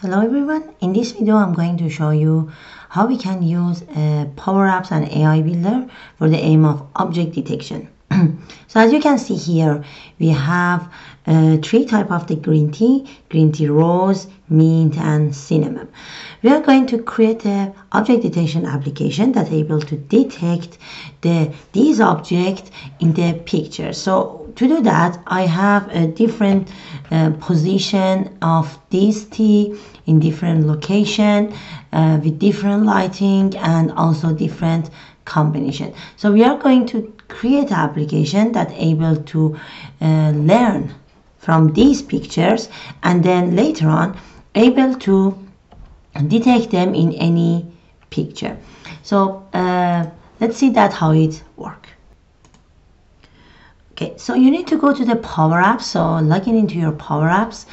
Hello everyone, in this video I'm going to show you how we can use uh, Power Apps and AI Builder for the aim of object detection. so as you can see here, we have uh, three type of the green tea, green tea rose, mint and cinnamon. We are going to create a object detection application that able to detect the these objects in the picture. So to do that, I have a different uh, position of this tea in different location uh, with different lighting and also different combination. So we are going to create an application that able to uh, learn from these pictures and then later on able to detect them in any picture. So uh, let's see that how it work. Okay, so you need to go to the Power Apps. So log in into your Power Apps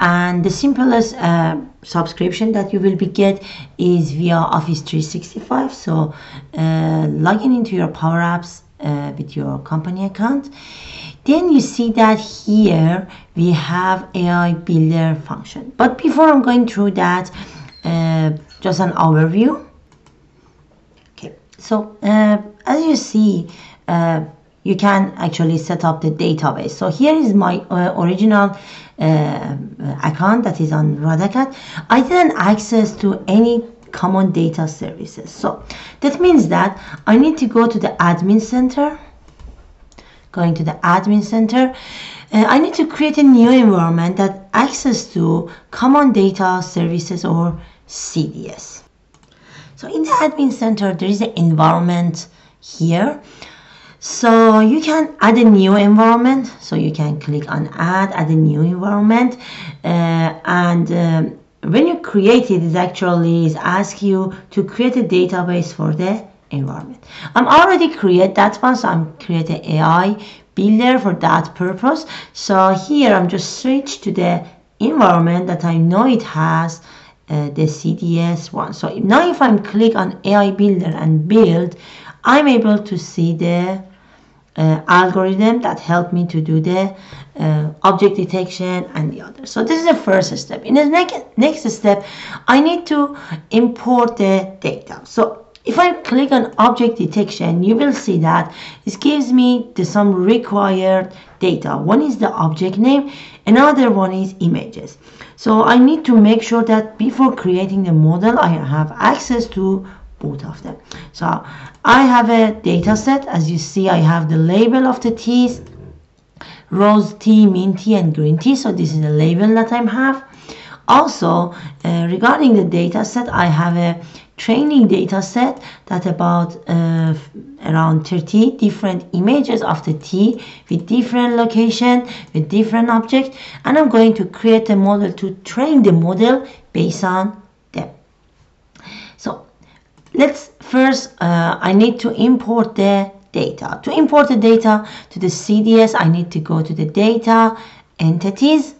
and the simplest uh, subscription that you will be get is via Office 365. So uh, log in into your Power Apps uh, with your company account. Then you see that here we have AI Builder function. But before I'm going through that, uh, just an overview. Okay, so uh, as you see, uh, you can actually set up the database. So here is my uh, original uh, account that is on RADACAD. I didn't access to any common data services. So that means that I need to go to the admin center. Going to the admin center, uh, I need to create a new environment that access to common data services or CDS. So in the admin center, there is an environment here. So you can add a new environment. So you can click on add, add a new environment. Uh, and um, when you create it, it actually is ask you to create a database for the environment. I'm already create that one, so I'm create an AI builder for that purpose. So here I'm just switch to the environment that I know it has uh, the CDS one. So now if I'm click on AI Builder and build, I'm able to see the uh, algorithm that help me to do the uh, object detection and the other. So this is the first step. In the next, next step, I need to import the data. So if I click on object detection, you will see that it gives me the, some required data. One is the object name, another one is images. So I need to make sure that before creating the model, I have access to both of them. So I have a data set. As you see, I have the label of the teas, rose tea, mint tea, and green tea. So this is the label that I have. Also, uh, regarding the data set, I have a training data set that about uh, around 30 different images of the tea with different location with different object and I'm going to create a model to train the model based on let's first uh, I need to import the data to import the data to the CDS I need to go to the data entities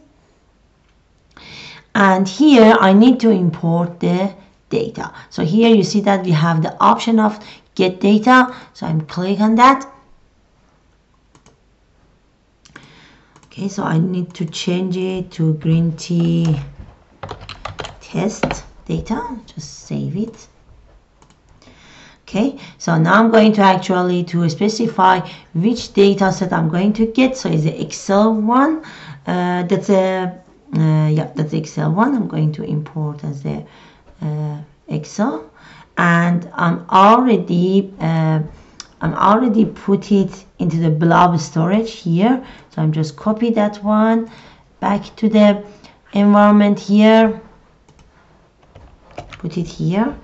and here I need to import the data. So here you see that we have the option of get data. So I'm click on that. Okay, so I need to change it to green tea test data. Just save it. Okay, so now I'm going to actually to specify which data set I'm going to get. So it's the Excel one. Uh, that's a uh, yeah, that's Excel one. I'm going to import as the uh, Excel and I'm already uh, I'm already put it into the blob storage here so I'm just copy that one back to the environment here put it here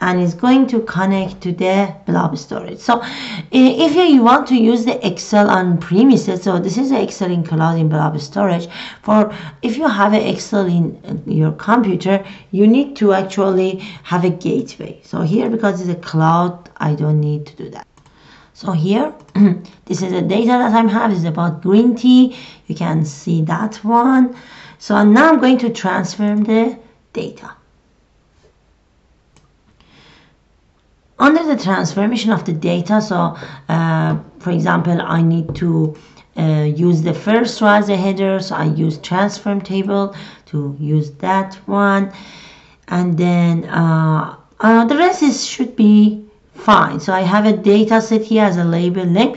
and it's going to connect to the blob storage. So if you want to use the Excel on premises, so this is Excel in cloud in blob storage. For if you have Excel in your computer, you need to actually have a gateway. So here, because it's a cloud, I don't need to do that. So here, this is the data that I'm having is about green tea. You can see that one. So now I'm going to transform the data. Under the transformation of the data so uh, for example I need to uh, use the first row as a header so I use transform table to use that one. And then uh, uh, the rest is should be fine. So I have a data set here as a label name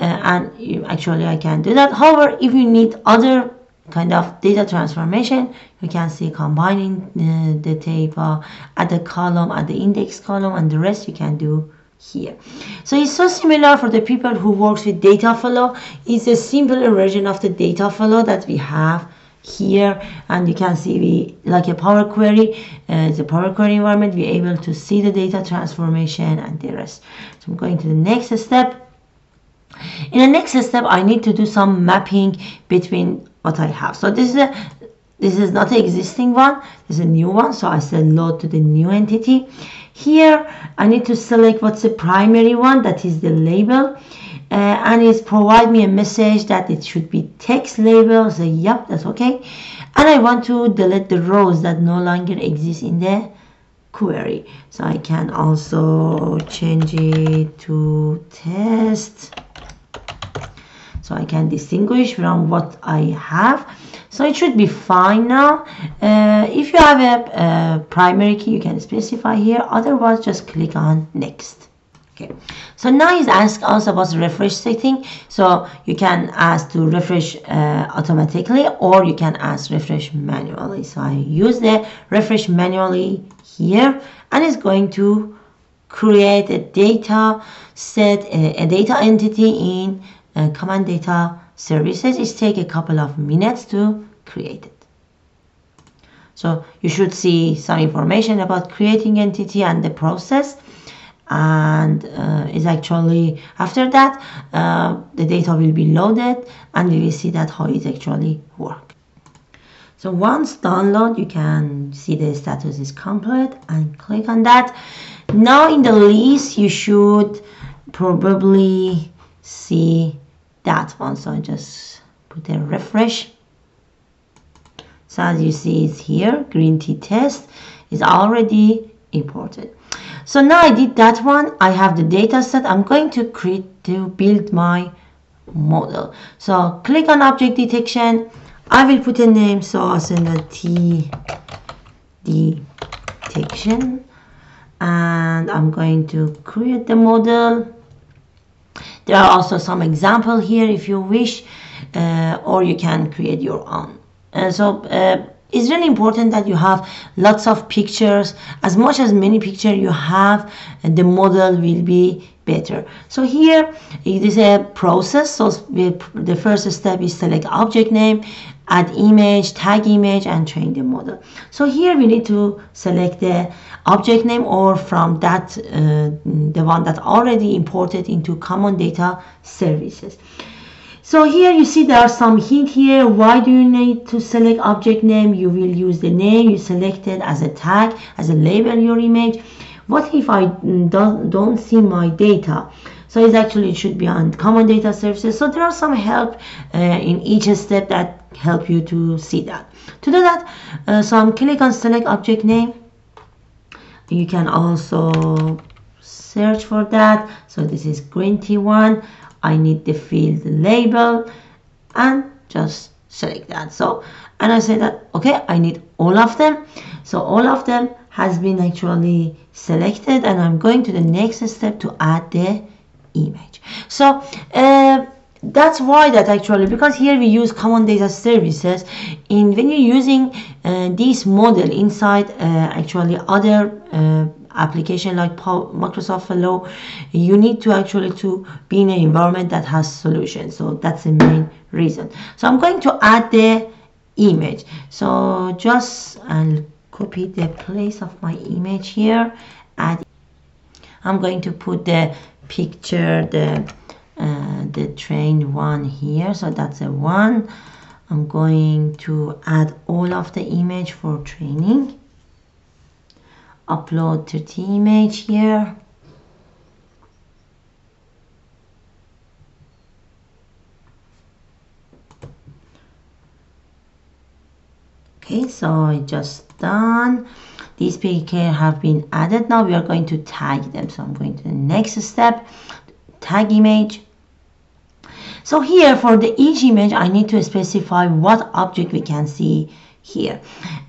uh, and actually I can do that. However if you need other kind of data transformation. You can see combining uh, the table at the column at the index column and the rest you can do here. So it's so similar for the people who works with data flow. It's a simpler version of the data flow that we have here. And you can see we like a power query uh, a power query environment we're able to see the data transformation and the rest. So i'm going to the next step. In the next step I need to do some mapping between what I have. So this is a this is not the existing one. This is a new one. So I said load to the new entity. Here I need to select what's the primary one that is the label. Uh, and it's provide me a message that it should be text label. So yep that's okay. And I want to delete the rows that no longer exist in the query. So I can also change it to test so I can distinguish from what I have. So it should be fine now uh, if you have a, a, primary key you can specify here. Otherwise just click on next. Okay. So now he's asked us about refresh setting. So you can ask to refresh uh, automatically or you can ask refresh manually. So I use the refresh manually here and it's going to create a data set a, a data entity in uh, common data services it take a couple of minutes to create it. So you should see some information about creating entity and the process. And uh, is actually after that uh, the data will be loaded and we will see that how it actually work so once download you can see the status is complete and click on that. Now in the list you should probably see that one. So I just put a refresh. So as you see it's here. Green tea test is already imported. So now I did that one. I have the data set. I'm going to create to build my model. So click on object detection. I will put a name. So I'll send a Tea detection. And I'm going to create the model there are also some example here if you wish, uh, or you can create your own. Uh, so uh, it's really important that you have lots of pictures. As much as many picture you have, the model will be better. So here it is a process. So the first step is select object name, add image, tag image, and train the model. So here we need to select the object name or from that uh, the one that already imported into common data services. So here you see there are some hint here. Why do you need to select object name? You will use the name you selected as a tag, as a label your image. What if I don't, don't see my data? So it's actually it should be on common data services. So there are some help uh, in each step that help you to see that. To do that, uh, so I'm click on select object name you can also search for that so this is green tea one I need the field label and just select that so and I say that okay I need all of them so all of them has been actually selected and I'm going to the next step to add the image. So uh, that's why that actually because here we use common data services. In when you're using uh, this model inside uh, actually other uh, application like Microsoft Flow you need to actually to be in an environment that has solutions. So that's the main reason. So I'm going to add the image. So just I'll copy the place of my image here. Add I'm going to put the picture the uh, the train one here. So that's a one. I'm going to add all of the image for training. Upload 30 image here. Okay so I just done. These PK have been added. Now we are going to tag them. So I'm going to the next step tag image. So here for the each image I need to specify what object we can see here.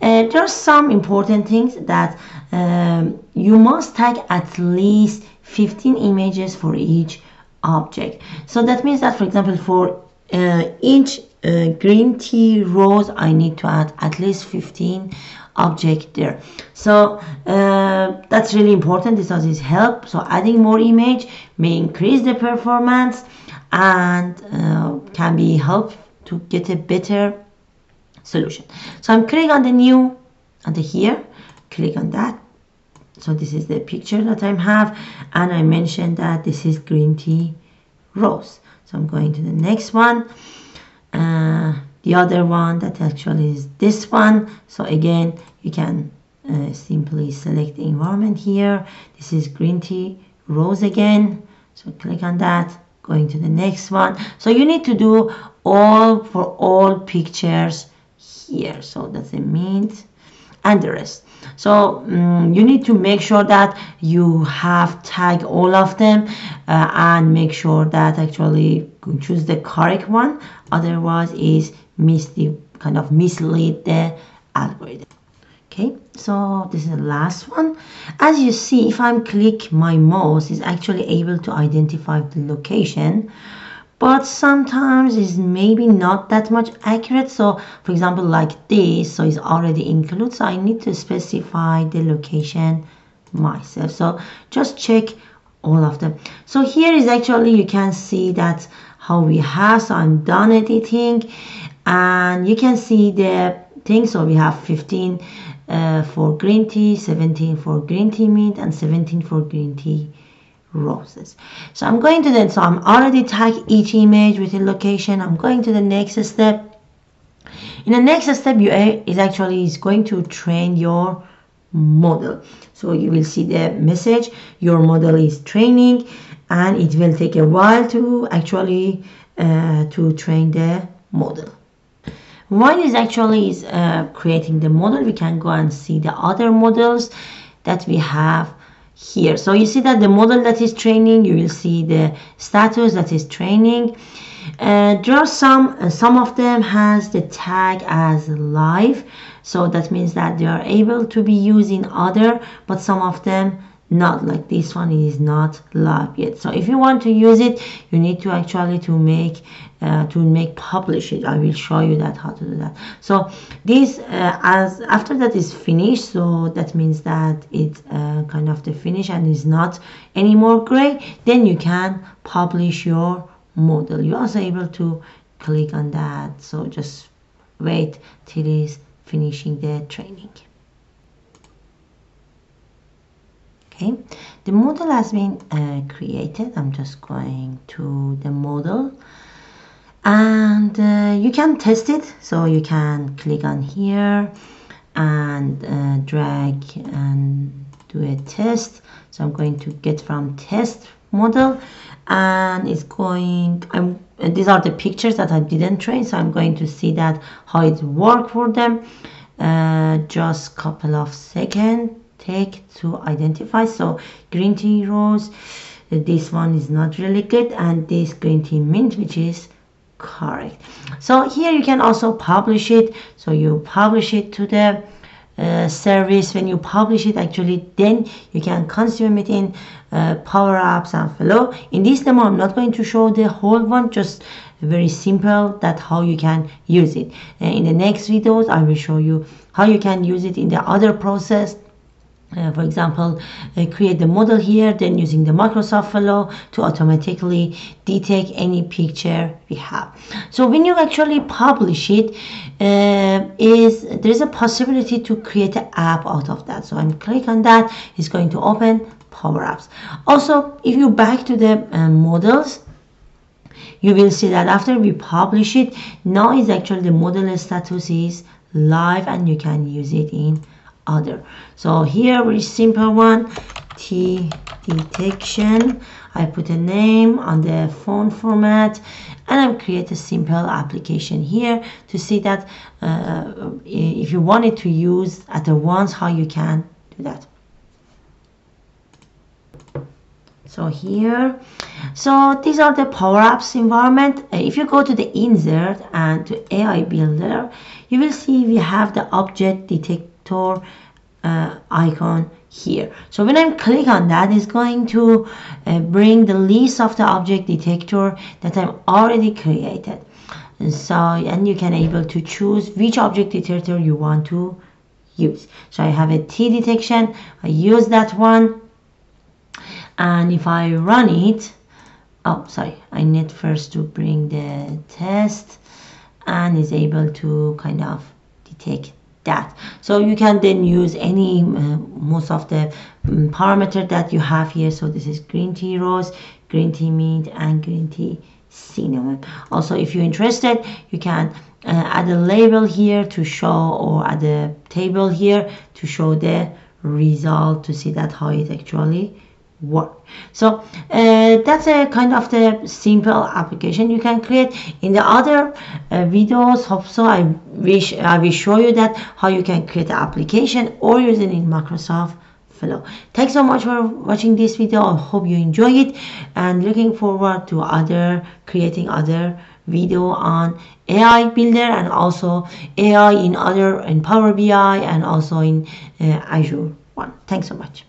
Uh, there are some important things that um, you must tag at least 15 images for each object. So that means that for example for uh, each uh, green tea rose I need to add at least 15 object there. So uh, that's really important. This does help? So adding more image may increase the performance and uh, can be help to get a better solution. So I'm clicking on the new under here click on that. So this is the picture that I have and I mentioned that this is green tea rose so I'm going to the next one uh, the other one that actually is this one. So again you can uh, simply select the environment here. This is green tea rose again. So click on that going to the next one. So you need to do all for all pictures here. So that's the means rest. So um, you need to make sure that you have tag all of them uh, and make sure that actually choose the correct one. Otherwise is the kind of mislead the algorithm. Okay so this is the last one. As you see if I'm click my mouse is actually able to identify the location but sometimes it's maybe not that much accurate. So for example like this so it's already included. So I need to specify the location myself. So just check all of them. So here is actually you can see that how we have so I'm done editing. And you can see the thing. So we have 15 uh, for green tea 17 for green tea mint and 17 for green tea roses. So I'm going to then so I'm already tag each image with a location. I'm going to the next step. In the next step you is actually is going to train your model. So you will see the message. Your model is training and it will take a while to actually uh, to train the model. While is actually is uh, creating the model. We can go and see the other models that we have here. So you see that the model that is training you will see the status that is training. Uh, there are some uh, some of them has the tag as live. So that means that they are able to be used in other but some of them not like this one is not live yet. So if you want to use it you need to actually to make uh, to make publish it. I will show you that how to do that. So this uh, as after that is finished so that means that it's uh, kind of the finish and is not anymore gray then you can publish your model. You're also able to click on that. So just wait till it's finishing the training. Okay. The model has been uh, created. I'm just going to the model and uh, you can test it. So you can click on here and uh, drag and do a test. So I'm going to get from test model. And it's going I'm these are the pictures that I didn't train. So I'm going to see that how it work for them. Uh, just couple of seconds take to identify. So green tea rose this one is not really good. And this green tea mint which is correct. So here you can also publish it. So you publish it to the uh, service. When you publish it actually then you can consume it in uh, power apps and flow. In this demo i'm not going to show the whole one just very simple that how you can use it. And in the next videos i will show you how you can use it in the other process uh, for example, uh, create the model here, then using the Microsoft Flow to automatically detect any picture we have. So when you actually publish it, uh, is there is a possibility to create an app out of that. So I'm click on that, it's going to open Power Apps. Also, if you back to the uh, models, you will see that after we publish it, now is actually the model status is live and you can use it in other. So here very simple one Tea detection. I put a name on the phone format and I'm create a simple application here to see that uh, if you wanted to use at the once how you can do that. So here so these are the power apps environment. Uh, if you go to the insert and to ai builder you will see we have the object uh, icon here. So when I click on that it's going to uh, bring the list of the object detector that I'm already created. And so and you can able to choose which object detector you want to use. So I have a Tea detection I use that one. And if I run it oh sorry I need first to bring the test and is able to kind of detect that. So you can then use any uh, most of the um, parameter that you have here. So this is green tea rose green tea mint and green tea cinnamon. Also if you're interested you can uh, add a label here to show or add a table here to show the result to see that how it actually work. So uh, that's a kind of the simple application you can create. In the other uh, videos hope so i wish i will show you that how you can create the application or using in microsoft flow. Thanks so much for watching this video. I hope you enjoy it and looking forward to other creating other video on ai builder and also ai in other in power bi and also in uh, azure one. Thanks so much